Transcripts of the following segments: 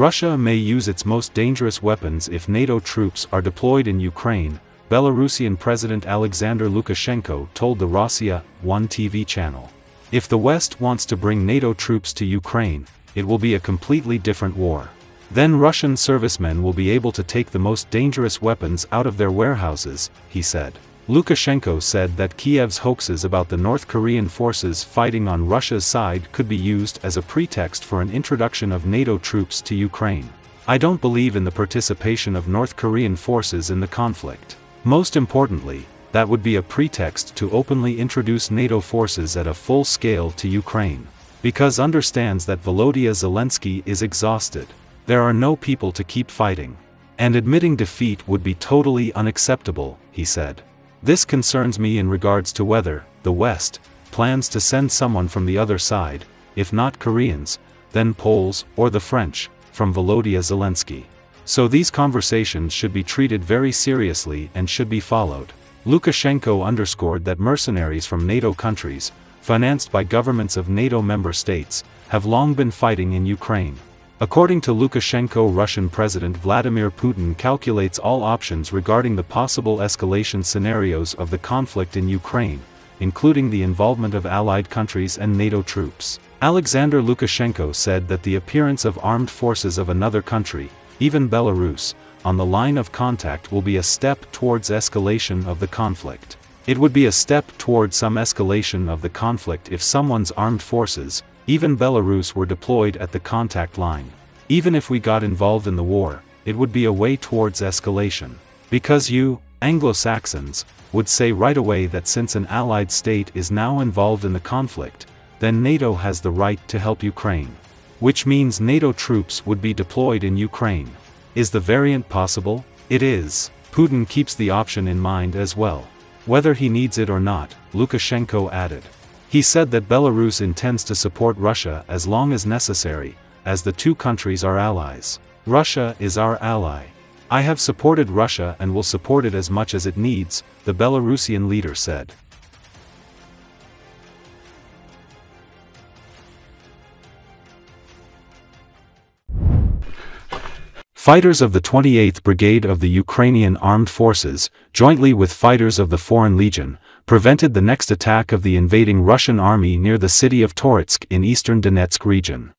Russia may use its most dangerous weapons if NATO troops are deployed in Ukraine, Belarusian President Alexander Lukashenko told the Rossiya 1 TV channel. If the West wants to bring NATO troops to Ukraine, it will be a completely different war. Then Russian servicemen will be able to take the most dangerous weapons out of their warehouses, he said. Lukashenko said that Kiev's hoaxes about the North Korean forces fighting on Russia's side could be used as a pretext for an introduction of NATO troops to Ukraine. I don't believe in the participation of North Korean forces in the conflict. Most importantly, that would be a pretext to openly introduce NATO forces at a full scale to Ukraine. Because understands that Volodya Zelensky is exhausted. There are no people to keep fighting. And admitting defeat would be totally unacceptable, he said. This concerns me in regards to whether, the West, plans to send someone from the other side, if not Koreans, then Poles or the French, from Volodya Zelensky. So these conversations should be treated very seriously and should be followed. Lukashenko underscored that mercenaries from NATO countries, financed by governments of NATO member states, have long been fighting in Ukraine. According to Lukashenko Russian President Vladimir Putin calculates all options regarding the possible escalation scenarios of the conflict in Ukraine, including the involvement of allied countries and NATO troops. Alexander Lukashenko said that the appearance of armed forces of another country, even Belarus, on the line of contact will be a step towards escalation of the conflict. It would be a step toward some escalation of the conflict if someone's armed forces, even Belarus were deployed at the contact line. Even if we got involved in the war, it would be a way towards escalation. Because you, Anglo-Saxons, would say right away that since an allied state is now involved in the conflict, then NATO has the right to help Ukraine. Which means NATO troops would be deployed in Ukraine. Is the variant possible? It is. Putin keeps the option in mind as well. Whether he needs it or not, Lukashenko added. He said that Belarus intends to support Russia as long as necessary, as the two countries are allies. Russia is our ally. I have supported Russia and will support it as much as it needs, the Belarusian leader said. Fighters of the 28th Brigade of the Ukrainian Armed Forces, jointly with fighters of the Foreign Legion, prevented the next attack of the invading Russian army near the city of Toretsk in eastern Donetsk region.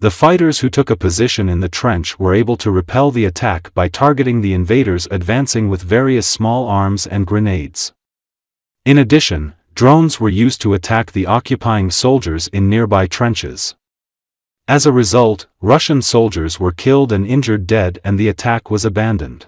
The fighters who took a position in the trench were able to repel the attack by targeting the invaders advancing with various small arms and grenades. In addition, drones were used to attack the occupying soldiers in nearby trenches. As a result, Russian soldiers were killed and injured dead and the attack was abandoned.